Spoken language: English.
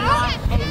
not